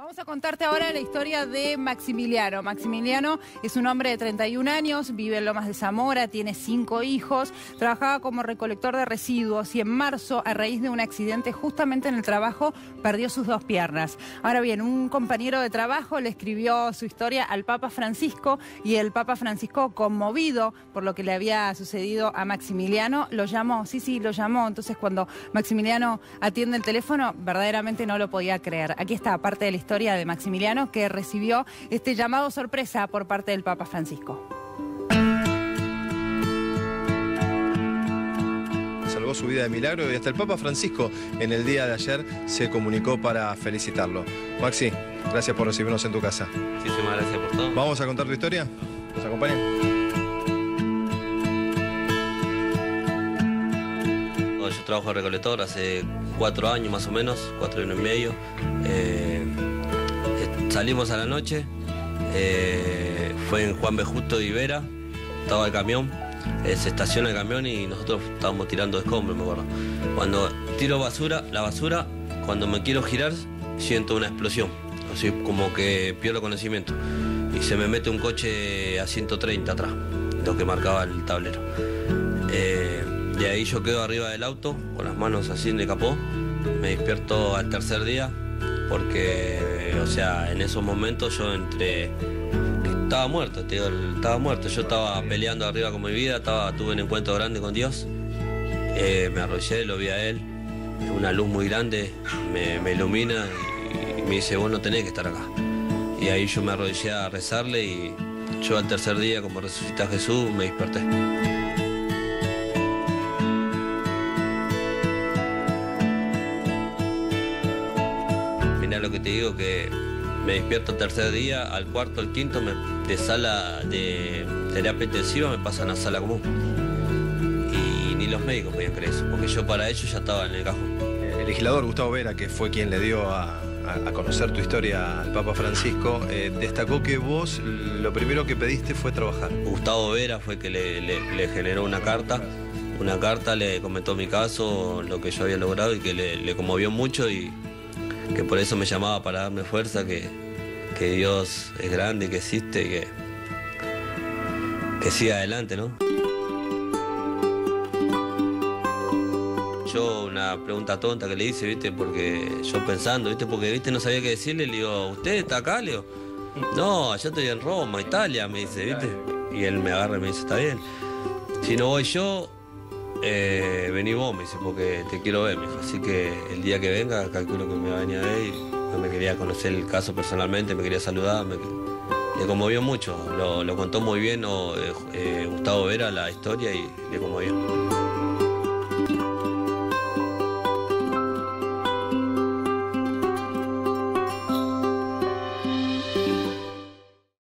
Vamos a contarte ahora la historia de Maximiliano. Maximiliano es un hombre de 31 años, vive en Lomas de Zamora, tiene cinco hijos, trabajaba como recolector de residuos y en marzo, a raíz de un accidente justamente en el trabajo, perdió sus dos piernas. Ahora bien, un compañero de trabajo le escribió su historia al Papa Francisco y el Papa Francisco, conmovido por lo que le había sucedido a Maximiliano, lo llamó, sí, sí, lo llamó. Entonces cuando Maximiliano atiende el teléfono, verdaderamente no lo podía creer. Aquí está parte de la historia de Maximiliano que recibió este llamado sorpresa por parte del Papa Francisco. Salvó su vida de milagro y hasta el Papa Francisco en el día de ayer se comunicó para felicitarlo. Maxi, gracias por recibirnos en tu casa. Muchísimas gracias por todo. ¿Vamos a contar tu historia? ¿Nos acompañan? Yo trabajo de recolector hace cuatro años más o menos, cuatro años y medio. Eh, Salimos a la noche, eh, fue en Juan B. Justo de Ibera, estaba el camión, eh, se estaciona el camión y nosotros estábamos tirando escombros, me acuerdo. Cuando tiro basura, la basura, cuando me quiero girar, siento una explosión, así como que pierdo conocimiento. Y se me mete un coche a 130 atrás, lo que marcaba el tablero. Eh, de ahí yo quedo arriba del auto, con las manos así en el capó, me despierto al tercer día, porque, o sea, en esos momentos yo entre... Estaba muerto, tío, estaba muerto. Yo estaba peleando arriba con mi vida, estaba, tuve un encuentro grande con Dios. Eh, me arrollé, lo vi a él, una luz muy grande, me, ilumina y, me dice, vos no tenés que estar acá. Y ahí yo me arrodillé a rezarle y yo al tercer día, como resucita Jesús, me desperté. Lo que te digo que me despierto el tercer día, al cuarto, al quinto, de sala de terapia intensiva me pasan a sala común. Y ni los médicos podían creer eso, porque yo para ellos ya estaba en el cajón. El legislador Gustavo Vera, que fue quien le dio a, conocer tu historia al Papa Francisco, eh, destacó que vos lo primero que pediste fue trabajar. Gustavo Vera fue que le, generó una carta, una carta, le comentó mi caso, lo que yo había logrado y que le conmovió mucho y que por eso me llamaba para darme fuerza, que, que Dios es grande, que existe, que, que siga adelante, ¿no? Yo una pregunta tonta que le hice, ¿viste? Porque yo pensando, ¿viste? Porque, ¿viste? No sabía qué decirle, le digo, ¿usted está acá, Leo? No, yo estoy en Roma, Italia, me dice, ¿viste? Y él me agarra y me dice, está bien. Si no voy yo, eh, vení vos, me dice, porque te quiero ver, mijo. Así que el día que venga, calculo que me va a venir a ver y me quería conocer el caso personalmente, me quería saludar, me, le conmovió mucho. Lo, contó muy bien eh, eh, Gustavo Vera la historia y le conmovió.